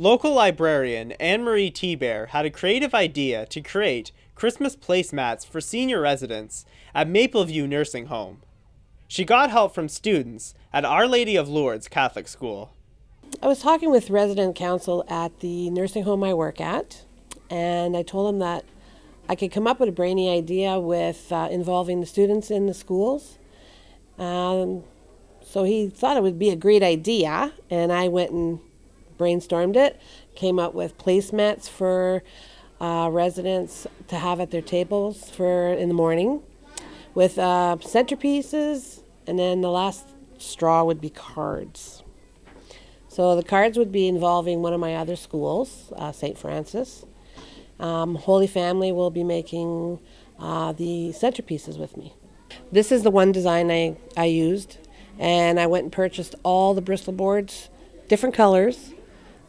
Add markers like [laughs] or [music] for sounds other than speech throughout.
Local librarian Anne Marie T. Bear had a creative idea to create Christmas placemats for senior residents at Mapleview Nursing Home. She got help from students at Our Lady of Lourdes Catholic School. I was talking with resident council at the nursing home I work at, and I told them that I could come up with a brainy idea with uh, involving the students in the schools. Um, so he thought it would be a great idea, and I went and brainstormed it, came up with placemats for uh, residents to have at their tables for in the morning, with uh, centerpieces, and then the last straw would be cards. So the cards would be involving one of my other schools, uh, St. Francis. Um, Holy Family will be making uh, the centerpieces with me. This is the one design I, I used, and I went and purchased all the Bristol boards, different colors,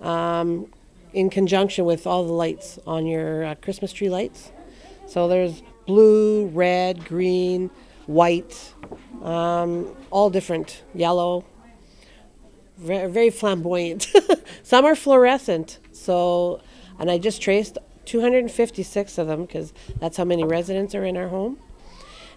um, in conjunction with all the lights on your uh, Christmas tree lights. So there's blue, red, green, white, um, all different, yellow, very, very flamboyant. [laughs] Some are fluorescent. So, and I just traced 256 of them because that's how many residents are in our home.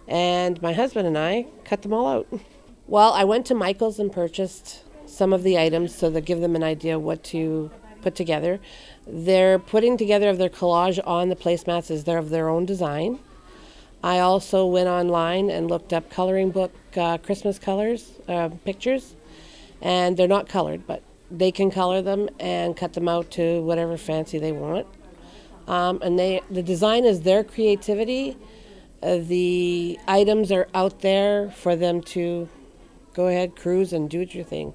And my husband and I cut them all out. [laughs] Well, I went to Michael's and purchased some of the items so that give them an idea what to put together. Their putting together of their collage on the placemats is their of their own design. I also went online and looked up coloring book uh, Christmas colors uh, pictures, and they're not colored, but they can color them and cut them out to whatever fancy they want. Um, and they the design is their creativity. Uh, the items are out there for them to go ahead, cruise, and do your thing.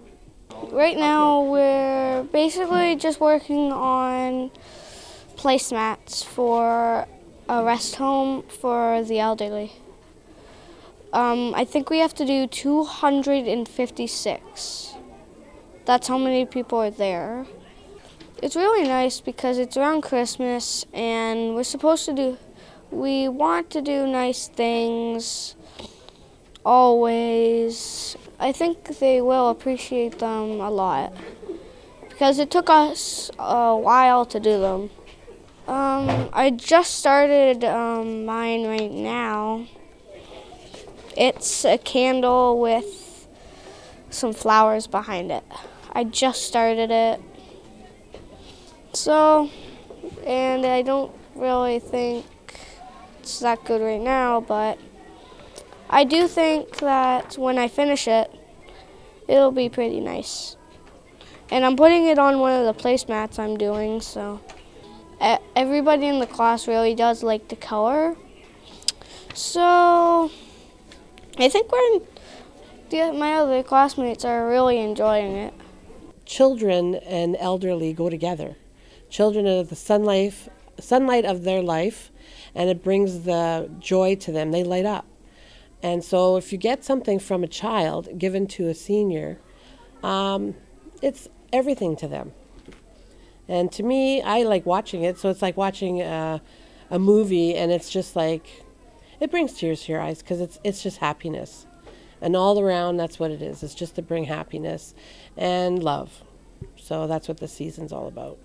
Right now, we're basically just working on placemats for a rest home for the elderly. Um, I think we have to do 256. That's how many people are there. It's really nice because it's around Christmas and we're supposed to do, we want to do nice things always. I think they will appreciate them a lot because it took us a while to do them. Um, I just started um, mine right now. It's a candle with some flowers behind it. I just started it. So, and I don't really think it's that good right now, but I do think that when I finish it, it'll be pretty nice. And I'm putting it on one of the placemats I'm doing, so everybody in the class really does like the color. So I think we're the, my other classmates are really enjoying it. Children and elderly go together. Children are the sunlight of their life, and it brings the joy to them. They light up. And so, if you get something from a child given to a senior, um, it's everything to them. And to me, I like watching it. So it's like watching a, a movie, and it's just like it brings tears to your eyes because it's it's just happiness, and all around that's what it is. It's just to bring happiness and love. So that's what the season's all about.